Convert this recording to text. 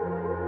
thank you